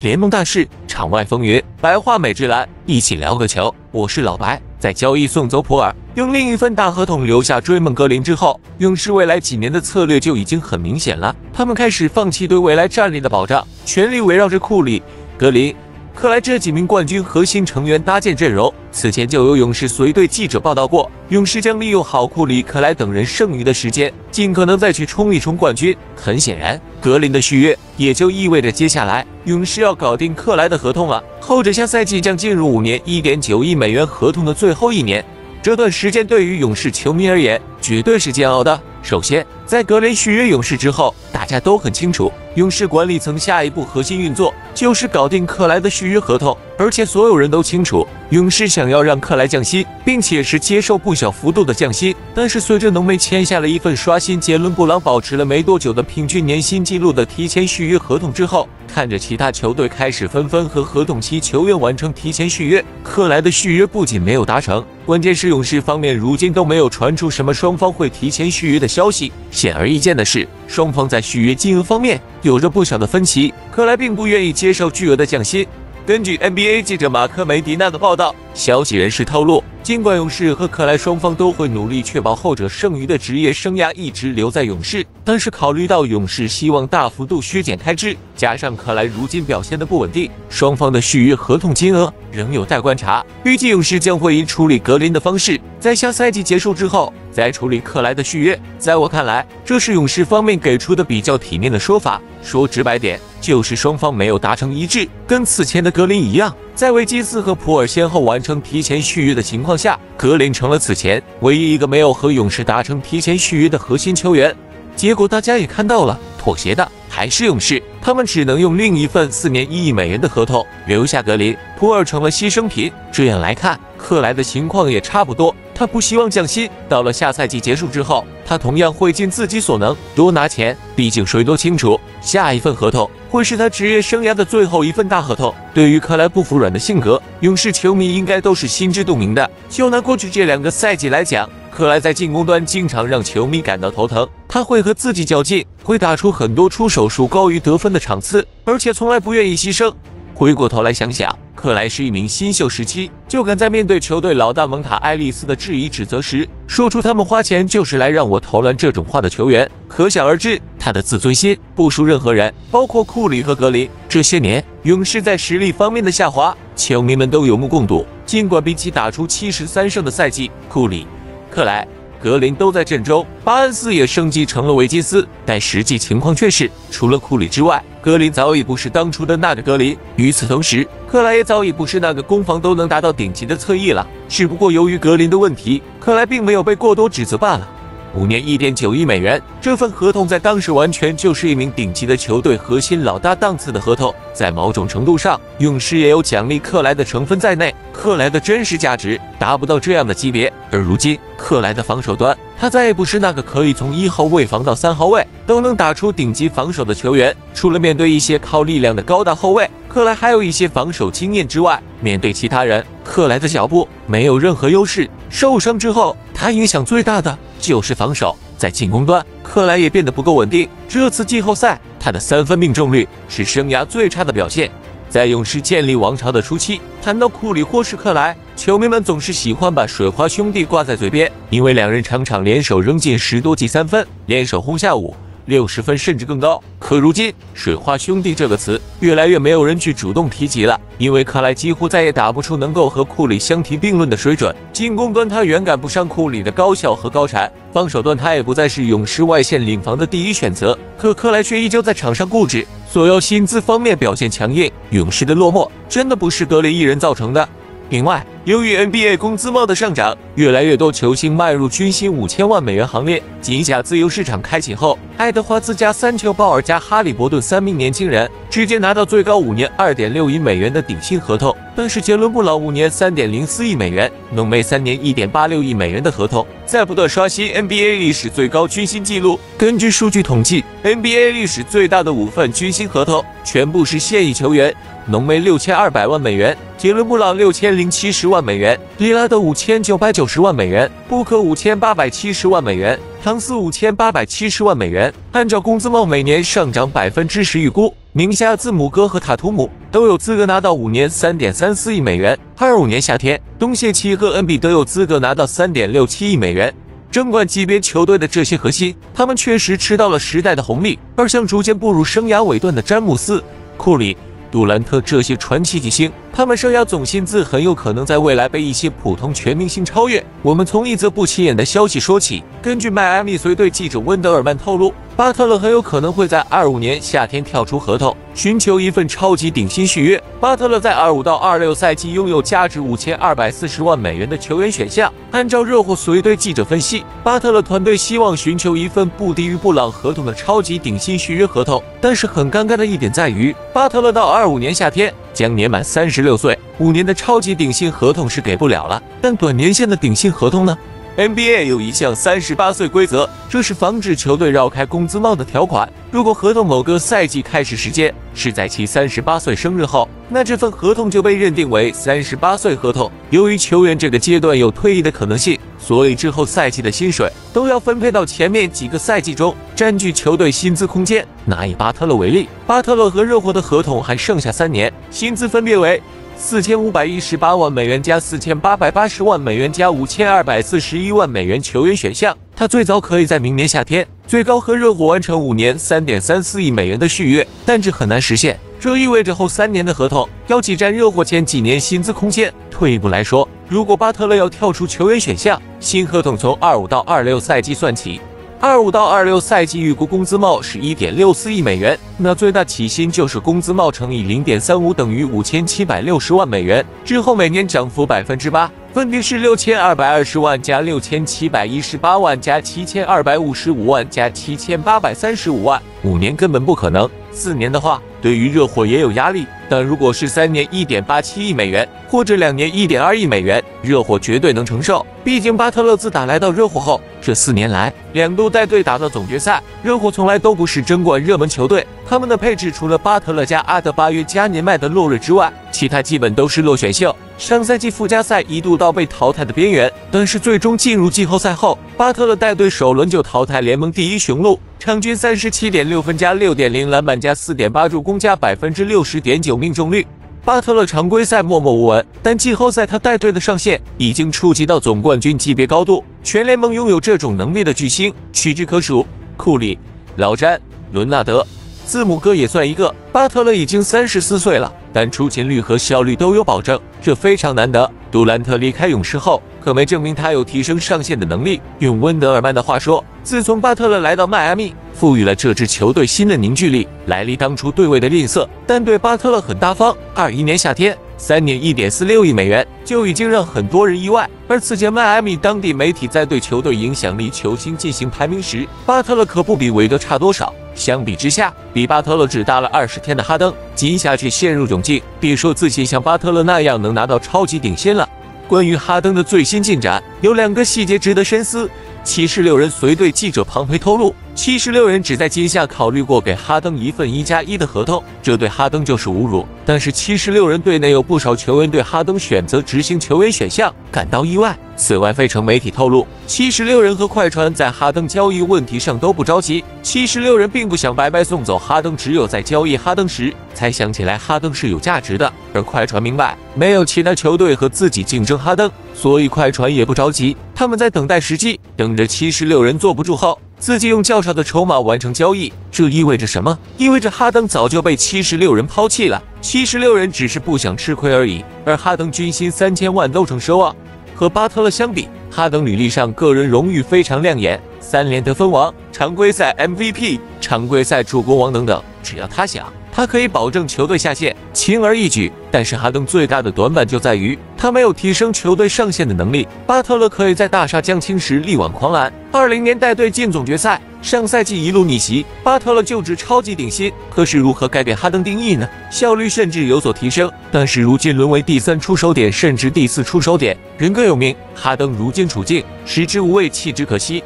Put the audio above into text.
联盟大事，场外风云，白话美职篮，一起聊个球。我是老白。在交易送走普尔，用另一份大合同留下追梦格林之后，勇士未来几年的策略就已经很明显了。他们开始放弃对未来战力的保障，全力围绕着库里、格林。克莱这几名冠军核心成员搭建阵容。此前就有勇士随队记者报道过，勇士将利用好库里、克莱等人剩余的时间，尽可能再去冲一冲冠军。很显然，格林的续约也就意味着接下来勇士要搞定克莱的合同了。后者下赛季将进入五年一点九亿美元合同的最后一年。这段时间对于勇士球迷而言，绝对是煎熬的。首先，在格林续约勇士之后，大家都很清楚，勇士管理层下一步核心运作就是搞定克莱的续约合同，而且所有人都清楚，勇士想要让克莱降薪，并且是接受不小幅度的降薪。但是随着浓眉签下了一份刷新杰伦布朗保持了没多久的平均年薪纪录的提前续约合同之后，看着其他球队开始纷纷和合同期球员完成提前续约，克莱的续约不仅没有达成，关键是勇士方面如今都没有传出什么双方会提前续约的。消息显而易见的是，双方在续约金额方面有着不小的分歧。克莱并不愿意接受巨额的降薪。根据 NBA 记者马克梅迪纳的报道，消息人士透露，尽管勇士和克莱双方都会努力确保后者剩余的职业生涯一直留在勇士，但是考虑到勇士希望大幅度削减开支，加上克莱如今表现的不稳定，双方的续约合同金额仍有待观察。预计勇士将会以处理格林的方式，在下赛季结束之后。再处理克莱的续约，在我看来，这是勇士方面给出的比较体面的说法。说直白点，就是双方没有达成一致。跟此前的格林一样，在维基斯和普尔先后完成提前续约的情况下，格林成了此前唯一一个没有和勇士达成提前续约的核心球员。结果大家也看到了，妥协的还是勇士，他们只能用另一份四年一亿美元的合同留下格林，普尔成了牺牲品。这样来看，克莱的情况也差不多。他不希望降薪，到了下赛季结束之后，他同样会尽自己所能多拿钱。毕竟谁都清楚，下一份合同会是他职业生涯的最后一份大合同。对于克莱不服软的性格，勇士球迷应该都是心知肚明的。就拿过去这两个赛季来讲，克莱在进攻端经常让球迷感到头疼。他会和自己较劲，会打出很多出手数高于得分的场次，而且从来不愿意牺牲。回过头来想想，克莱是一名新秀时期就敢在面对球队老大蒙塔埃利斯的质疑指责时，说出他们花钱就是来让我投篮这种话的球员。可想而知，他的自尊心不输任何人，包括库里和格林。这些年，勇士在实力方面的下滑，球迷们都有目共睹。尽管比起打出七十三胜的赛季，库里、克莱。格林都在阵中，巴恩斯也升级成了维金斯，但实际情况却是，除了库里之外，格林早已不是当初的那个格林。与此同时，克莱也早已不是那个攻防都能达到顶级的侧翼了。只不过由于格林的问题，克莱并没有被过多指责罢了。五年一点九亿美元，这份合同在当时完全就是一名顶级的球队核心老大档次的合同。在某种程度上，勇士也有奖励克莱的成分在内。克莱的真实价值达不到这样的级别，而如今克莱的防守端，他再也不是那个可以从一号位防到三号位都能打出顶级防守的球员。除了面对一些靠力量的高大后卫，克莱还有一些防守经验之外，面对其他人，克莱的脚步没有任何优势。受伤之后，他影响最大的。就是防守，在进攻端，克莱也变得不够稳定。这次季后赛，他的三分命中率是生涯最差的表现。在勇士建立王朝的初期，谈到库里或是克莱，球迷们总是喜欢把水花兄弟挂在嘴边，因为两人常常联手扔进十多记三分，联手轰下五。六十分甚至更高，可如今“水花兄弟”这个词越来越没有人去主动提及了，因为克莱几乎再也打不出能够和库里相提并论的水准。进攻端他远赶不上库里的高效和高产，防守端他也不再是勇士外线领防的第一选择。可克莱却依旧在场上固执，索要薪资方面表现强硬。勇士的落寞真的不是格林一人造成的。另外，由于 NBA 工资帽的上涨，越来越多球星迈入军薪五千万美元行列。仅甲自由市场开启后，爱德华兹加三球鲍尔加哈利伯顿三名年轻人直接拿到最高五年二点六亿美元的顶薪合同。但是杰伦布朗五年三点零四亿美元，浓眉三年一点八六亿美元的合同，在不断刷新 NBA 历史最高军薪纪录。根据数据统计，NBA 历史最大的五份军薪合同全部是现役球员。浓眉六千二百万美元，杰伦布朗六千零七十万。美元，利拉德五千九百九十万美元，布克五千八百七十万美元，唐斯五千八百七十万美元。按照工资帽每年上涨百分之十预估，名下字母哥和塔图姆都有资格拿到五年三点三四亿美元。二五年夏天，东契奇和恩比德有资格拿到三点六七亿美元。争冠级别球队的这些核心，他们确实吃到了时代的红利。而像逐渐步入生涯尾段的詹姆斯、库里、杜兰特这些传奇巨星，他们生涯总薪资很有可能在未来被一些普通全明星超越。我们从一则不起眼的消息说起，根据迈阿密随队记者温德尔曼透露。巴特勒很有可能会在二五年夏天跳出合同，寻求一份超级顶薪续约。巴特勒在二五到二六赛季拥有价值五千二百四十万美元的球员选项。按照热火随队记者分析，巴特勒团队希望寻求一份不低于布朗合同的超级顶薪续约合同。但是很尴尬的一点在于，巴特勒到二五年夏天将年满三十六六岁，五年的超级顶薪合同是给不了了。但短年限的顶薪合同呢？NBA 有一项三十八岁规则，这是防止球队绕开工资帽的条款。如果合同某个赛季开始时间是在其三十八岁生日后，那这份合同就被认定为三十八岁合同。由于球员这个阶段有退役的可能性，所以之后赛季的薪水都要分配到前面几个赛季中，占据球队薪资空间。拿以巴特勒为例，巴特勒和热火的合同还剩下三年，薪资分别为。四千五百一十八万美元加四千八百八十万美元加五千二百四十一万美元球员选项，他最早可以在明年夏天最高和热火完成五年三点三四亿美元的续约，但这很难实现。这意味着后三年的合同要挤占热火前几年薪资空间。退一步来说，如果巴特勒要跳出球员选项，新合同从二五到二六赛季算起。二五到二六赛季预估工资帽是一点六四亿美元，那最大起薪就是工资帽乘以零点三五等于五千七百六十万美元，之后每年涨幅百分之八，分别是六千二百二十万加六千七百一十八万加七千二百五十五万加七千八百三十五万。五年根本不可能，四年的话，对于热火也有压力。但如果是三年一点八七亿美元，或者两年一点二亿美元，热火绝对能承受。毕竟巴特勒自打来到热火后，这四年来两度带队打到总决赛，热火从来都不是争冠热门球队。他们的配置除了巴特勒加阿德巴约加年迈的洛瑞之外，其他基本都是落选秀。上赛季附加赛一度到被淘汰的边缘，但是最终进入季后赛后，巴特勒带队首轮就淘汰联盟第一雄鹿，场均三十七点六分加六点零篮板加四点八助攻加百分之六十点九命中率。巴特勒常规赛默默无闻，但季后赛他带队的上限已经触及到总冠军级别高度。全联盟拥有这种能力的巨星屈指可数，库里、老詹、伦纳德、字母哥也算一个。巴特勒已经三十四岁了，但出勤率和效率都有保证，这非常难得。杜兰特离开勇士后，可没证明他有提升上限的能力。用温德尔曼的话说，自从巴特勒来到迈阿密，赋予了这支球队新的凝聚力。莱利当初对位的吝啬，但对巴特勒很大方。二一年夏天，三年一点四六亿美元就已经让很多人意外。而此前迈阿密当地媒体在对球队影响力球星进行排名时，巴特勒可不比韦德差多少。相比之下，比巴特勒只大了二十天的哈登，急下去陷入窘境。别说自己像巴特勒那样能拿到超级顶薪了。关于哈登的最新进展，有两个细节值得深思。七十六人随队记者庞培透露，七十六人只在今夏考虑过给哈登一份一加一的合同，这对哈登就是侮辱。但是七十六人队内有不少球员对哈登选择执行球员选项感到意外。此外，费城媒体透露，七十六人和快船在哈登交易问题上都不着急。七十六人并不想白白送走哈登，只有在交易哈登时才想起来哈登是有价值的。而快船明白，没有其他球队和自己竞争哈登，所以快船也不着急，他们在等待时机，等着七十六人坐不住后。自己用较少的筹码完成交易，这意味着什么？意味着哈登早就被七十六人抛弃了。七十六人只是不想吃亏而已，而哈登军薪三千万都成奢望。和巴特勒相比，哈登履历上个人荣誉非常亮眼，三连得分王、常规赛 MVP、常规赛助攻王等等，只要他想。他可以保证球队下线，轻而易举。但是哈登最大的短板就在于他没有提升球队上限的能力。巴特勒可以在大厦将倾时力挽狂澜，二零年带队进总决赛。上赛季一路逆袭，巴特勒就职超级顶薪。可是如何改变哈登定义呢？效率甚至有所提升，但是如今沦为第三出手点，甚至第四出手点。人各有命，哈登如今处境食之无味，弃之可惜。